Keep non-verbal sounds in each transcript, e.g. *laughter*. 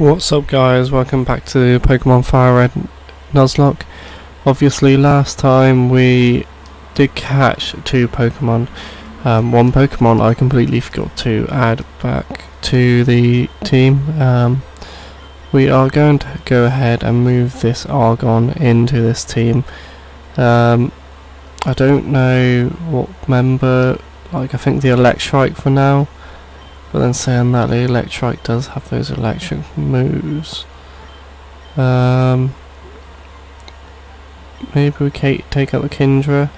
What's up guys, welcome back to Pokemon Fire Red Nuzlocke. Obviously last time we did catch two Pokemon. Um, one Pokemon I completely forgot to add back to the team. Um, we are going to go ahead and move this Aggron into this team. Um, I don't know what member, like I think the Electrike for now. But then saying that the Electrike does have those electric moves. Um, maybe we take out the Kingdra.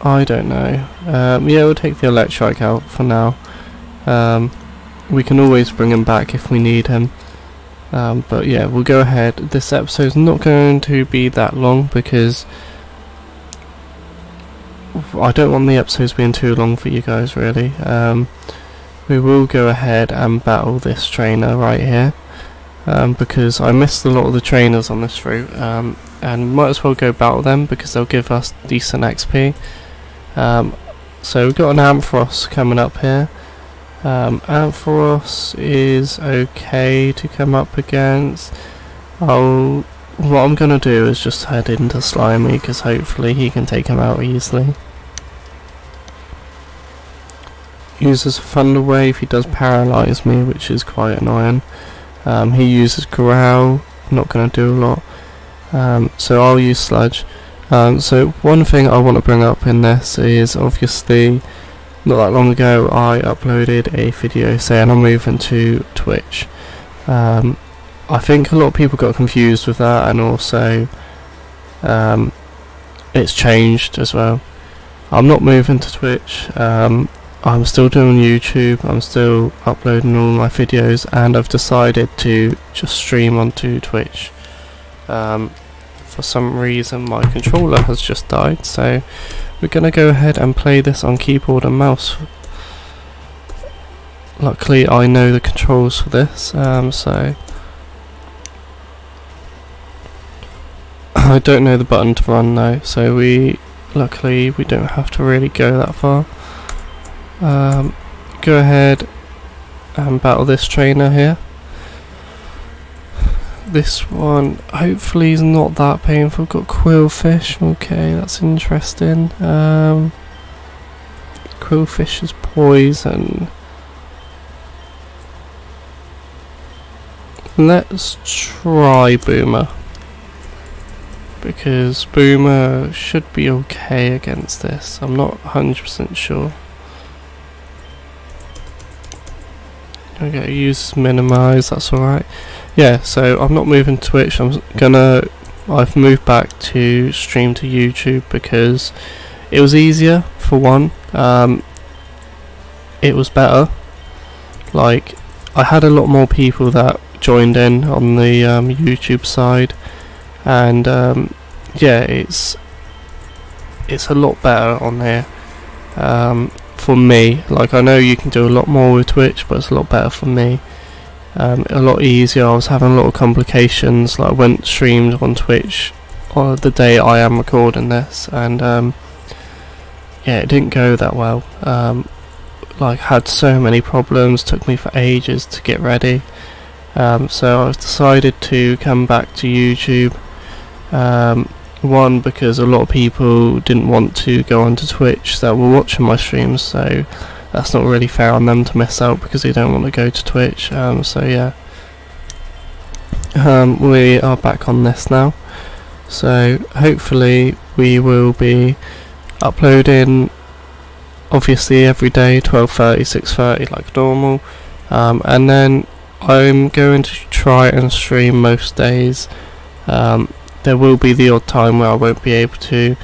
I don't know. Um, yeah, we'll take the Electrike out for now. Um, we can always bring him back if we need him. Um, but yeah, we'll go ahead. This episode's not going to be that long because I don't want the episodes being too long for you guys really. Um, we will go ahead and battle this trainer right here. Um, because I missed a lot of the trainers on this route um, and might as well go battle them because they'll give us decent XP. Um, so we've got an Ampharos coming up here. Um, Ampharos is okay to come up against. I'll, what I'm going to do is just head into Slimy because hopefully he can take him out easily. Uses Thunder Wave, he does paralyze me which is quite annoying. Um, he uses Growl, not going to do a lot. Um, so I'll use Sludge. Um, so one thing I want to bring up in this is obviously not that long ago I uploaded a video saying I'm moving to Twitch. Um, I think a lot of people got confused with that and also um, it's changed as well. I'm not moving to Twitch. Um, I'm still doing YouTube, I'm still uploading all my videos and I've decided to just stream onto Twitch. Um, for some reason my controller has just died so we're gonna go ahead and play this on keyboard and mouse. Luckily I know the controls for this um, so *coughs* I don't know the button to run though so we luckily we don't have to really go that far. Um, go ahead and battle this trainer here. This one hopefully is not that painful. Got Qwilfish. okay, that's interesting. Um, Qwilfish is poison. Let's try Boomer. Because Boomer should be okay against this. I'm not 100% sure. Okay, use minimize, that's alright. Yeah, so I'm not moving Twitch, I'm gonna, I've moved back to stream to YouTube because it was easier, for one. Um, it was better. Like, I had a lot more people that joined in on the um, YouTube side, and um, yeah, it's it's a lot better on there. For me. Like I know you can do a lot more with Twitch, but it's a lot better for me. Um, a lot easier. I was having a lot of complications. Like I went streamed on Twitch on the day I am recording this, and um, yeah, it didn't go that well. Um, like had so many problems. Took me for ages to get ready. Um, so I've decided to come back to YouTube. Um, one, because a lot of people didn't want to go onto Twitch that were watching my streams, so that's not really fair on them to miss out because they don't want to go to Twitch. Um, so yeah, um, we are back on this now. So hopefully we will be uploading obviously every day 12.30 6.30 like normal um, and then I'm going to try and stream most days um, there will be the odd time where I won't be able to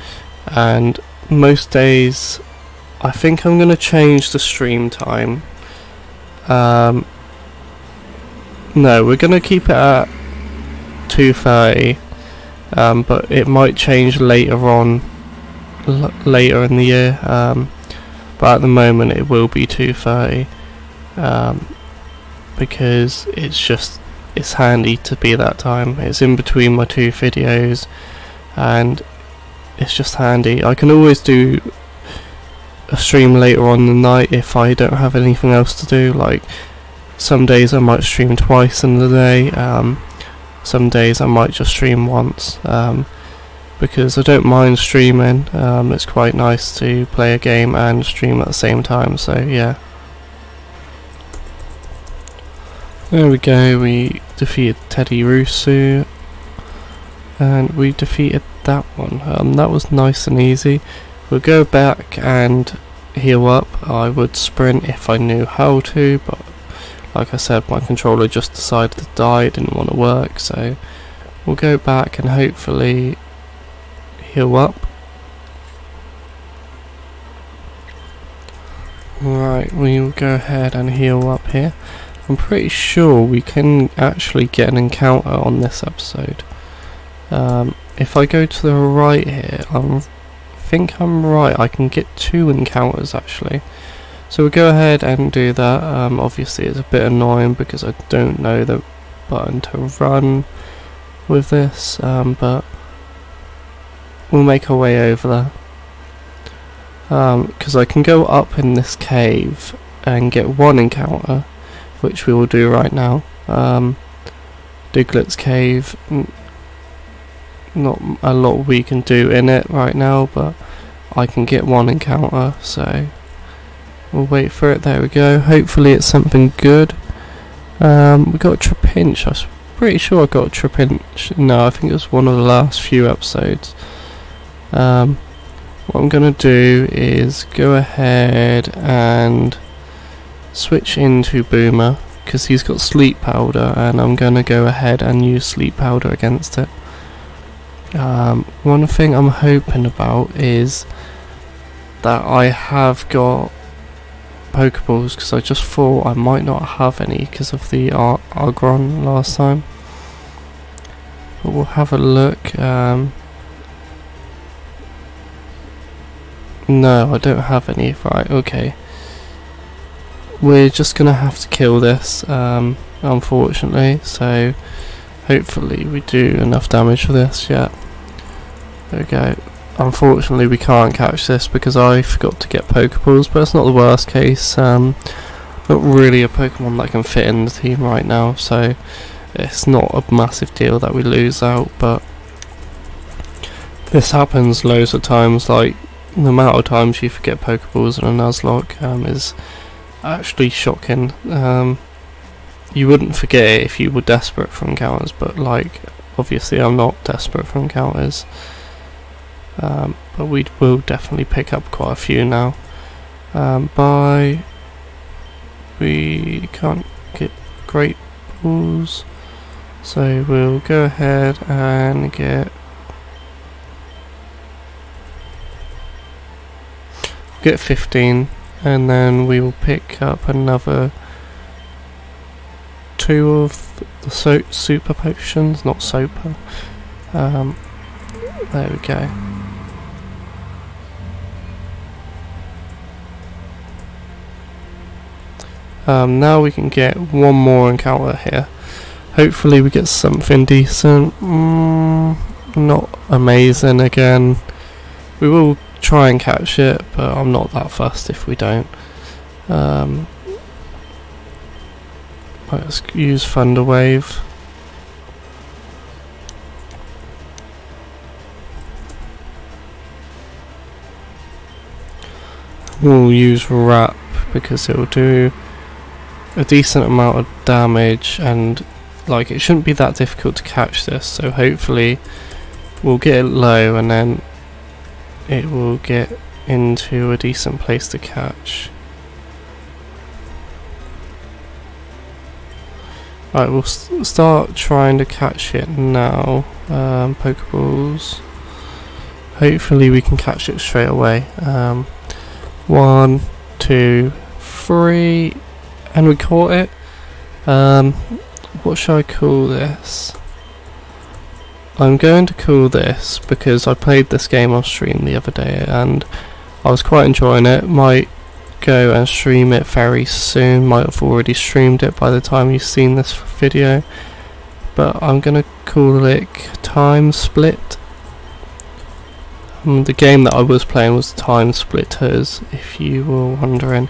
and most days I think I'm going to change the stream time. Um, no we're going to keep it at 2.30 um, but it might change later on later in the year um, but at the moment it will be 2.30 um, because it's just it's handy to be that time. It's in between my two videos and it's just handy. I can always do a stream later on the night if I don't have anything else to do. Like some days I might stream twice in the day. Um, some days I might just stream once. Um, because I don't mind streaming. Um, it's quite nice to play a game and stream at the same time. So yeah. There we go. We defeated Teddiursa, and we defeated that one. Um, that was nice and easy. We'll go back and heal up. I would sprint if I knew how to, but like I said, my controller just decided to die. Didn't want to work, so we'll go back and hopefully heal up. Right, we'll go ahead and heal up here. I'm pretty sure we can actually get an encounter on this episode. Um, if I go to the right here, I think I'm right, I can get two encounters actually. So we'll go ahead and do that. Um, obviously it's a bit annoying because I don't know the button to run with this, um, but we'll make our way over there. Because um, I can go up in this cave and get one encounter, which we will do right now. Um, Diglett's cave, not a lot we can do in it right now, but I can get one encounter, so we'll wait for it. There we go. Hopefully it's something good. Um, we got a Trapinch. I was pretty sure I got a Trapinch. No, I think it was one of the last few episodes. Um, what I'm going to do is go ahead and switch into Boomer because he's got sleep powder and I'm to go ahead and use sleep powder against it. Um, one thing I'm hoping about is that I have got Pokeballs because I just thought I might not have any because of the Ar Aggron last time. But we'll have a look. Um, No, I don't have any. Right, okay. We're just to have to kill this, um, unfortunately, so hopefully we do enough damage for this, yeah. There we go. Unfortunately we can't catch this because I forgot to get Pokeballs, but it's not the worst case. Um, not really a Pokemon that can fit in the team right now, so it's not a massive deal that we lose out, but this happens loads of times, like the amount of times you forget Pokeballs in a Nuzlocke um, is actually shocking. Um, you wouldn't forget it if you were desperate for encounters, but like, obviously I'm not desperate for encounters. Um, but we will definitely pick up quite a few now. Um, by we can't get great balls, so we'll go ahead and get get 15 and then we will pick up another two of the so super potions, not super. Um, there we go. Um, now we can get one more encounter here. Hopefully we get something decent. Mm, not amazing again. We will try and catch it, but I'm not that fussed if we don't. Um, let's use Thunder Wave. We'll use Wrap because it will do a decent amount of damage and like it shouldn't be that difficult to catch this so hopefully we'll get it low and then it will get into a decent place to catch. Right, we'll st start trying to catch it now. Um, Pokeballs. Hopefully we can catch it straight away. Um, one, two, three, and we caught it. Um, what should I call this? I'm going to call this because I played this game on stream the other day and I was quite enjoying it. Might go and stream it very soon. Might have already streamed it by the time you've seen this video. But I'm going to call it Time Split. Um, the game that I was playing was Time Splitters, if you were wondering.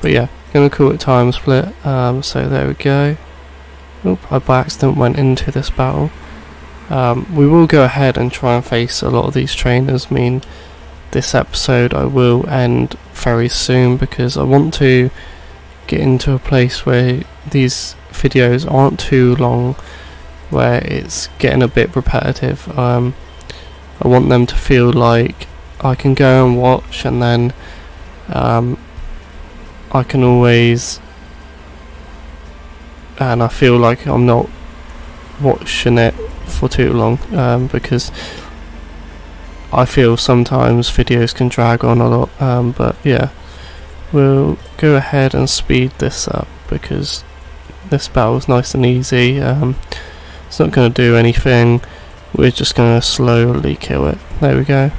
But yeah, Gonna call it time split. Um, so there we go. Oop, I by accident went into this battle. Um, we will go ahead and try and face a lot of these trainers. I mean, this episode I will end very soon because I want to get into a place where these videos aren't too long, where it's getting a bit repetitive. Um, I want them to feel like I can go and watch and then um, I can always and I feel like I'm not watching it for too long um, because I feel sometimes videos can drag on a lot um, but yeah. We'll go ahead and speed this up because this battle is nice and easy um, it's not going to do anything. We're just going to slowly kill it. There we go.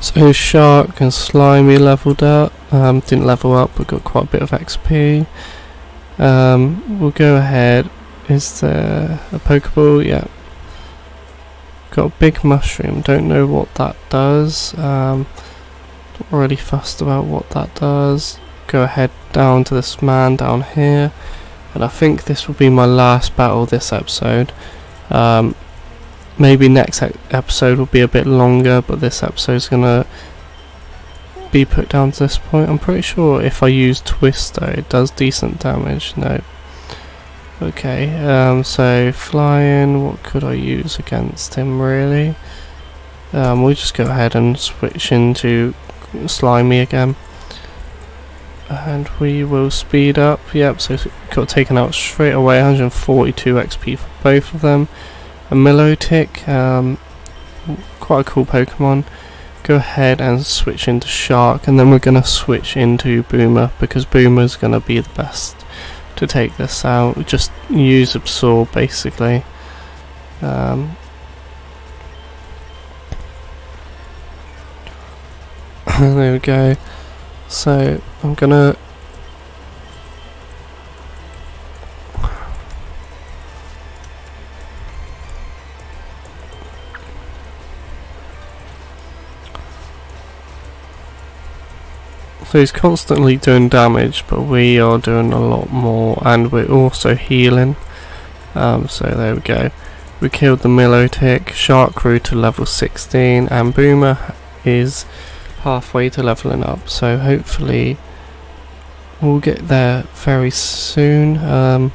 So Shark and Slimy leveled up, um, didn't level up but got quite a bit of XP. Um, we'll go ahead, is there a Pokeball? Yeah. Got a big mushroom, don't know what that does. Um, not really fussed about what that does. Go ahead down to this man down here. And I think this will be my last battle this episode. Um, maybe next episode will be a bit longer, but this episode is gonna be put down to this point. I'm pretty sure if I use Twister, it does decent damage. No. Okay, um, so flying, what could I use against him really? Um, we'll just go ahead and switch into Slimy again. And we will speed up, yep, so got taken out straight away, 142 XP for both of them a Milotic, um, quite a cool Pokemon. Go ahead and switch into Shark, and then we're going to switch into Boomer, because Boomer's going to be the best to take this out. Just use Absorb, basically. Um, *coughs* there we go. So, I'm going So he's constantly doing damage, but we are doing a lot more, and we're also healing. Um, so there we go. We killed the Milotic, Shark grew to level 16, and Boomer is halfway to leveling up. So hopefully we'll get there very soon. Um,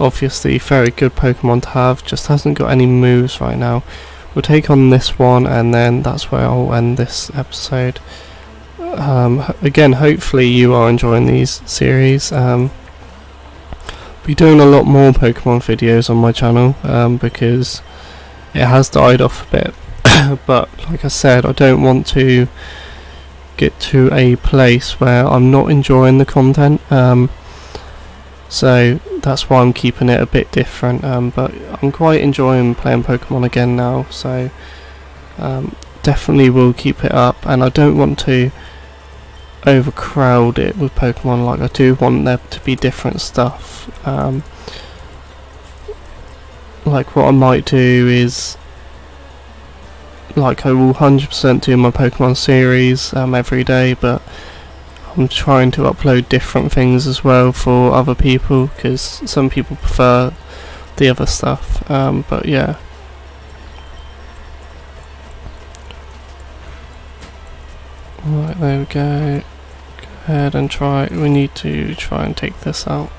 obviously, very good Pokemon to have, just hasn't got any moves right now. We'll take on this one, and then that's where I'll end this episode um, again, hopefully you are enjoying these series. Um, be doing a lot more Pokemon videos on my channel um, because it has died off a bit. *coughs* but like I said, I don't want to get to a place where I'm not enjoying the content. Um, so that's why I'm keeping it a bit different. Um, but I'm quite enjoying playing Pokemon again now. So um, definitely will keep it up. And I don't want to overcrowd it with Pokemon like I do want there to be different stuff um, like what I might do is like I will 100% do my Pokemon series um, every day but I'm trying to upload different things as well for other people because some people prefer the other stuff um, but yeah there we go. Go ahead and try, we need to try and take this out.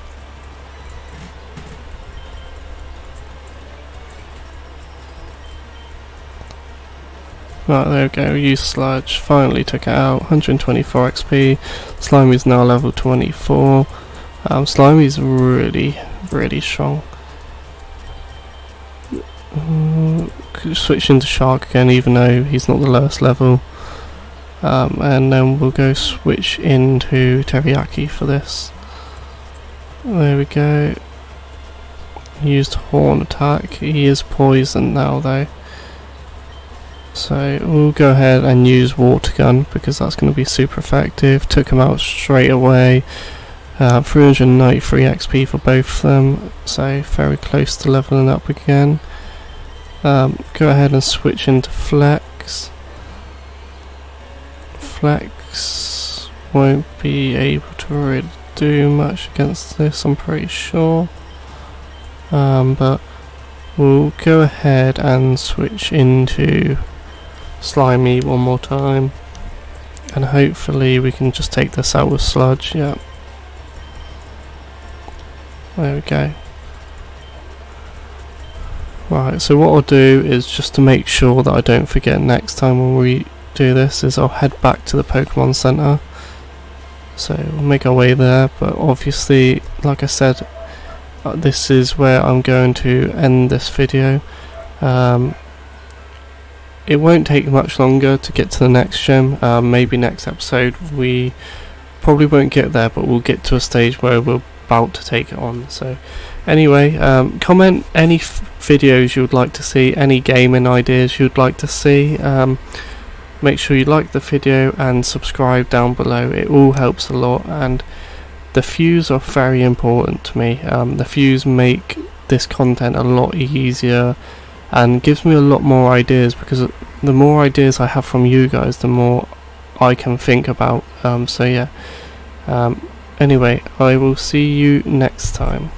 Right, there we go, use Sludge, finally took it out, 124 XP, Slimy is now level 24, um, is really, really strong. Uh, switch into Shark again even though he's not the lowest level um, and then we'll go switch into teriyaki for this. There we go. Used horn attack. He is poisoned now though. So we'll go ahead and use water gun because that's going to be super effective. Took him out straight away. Uh, 393 XP for both of them so very close to leveling up again. Um, go ahead and switch into flex flex. won't be able to really do much against this, I'm pretty sure. Um, but we'll go ahead and switch into Slimy one more time. And hopefully we can just take this out with Sludge, yeah. There we go. Right, so what I'll do is just to make sure that I don't forget next time when we do this is I'll head back to the Pokemon Center. So we'll make our way there, but obviously, like I said, uh, this is where I'm going to end this video. Um, it won't take much longer to get to the next gym. Um, maybe next episode we probably won't get there, but we'll get to a stage where we're about to take it on. So anyway, um, comment any videos you would like to see, any gaming ideas you'd like to see. Um, make sure you like the video and subscribe down below. It all helps a lot and the views are very important to me. Um, the views make this content a lot easier and gives me a lot more ideas because the more ideas I have from you guys the more I can think about. Um, so yeah. Um, anyway I will see you next time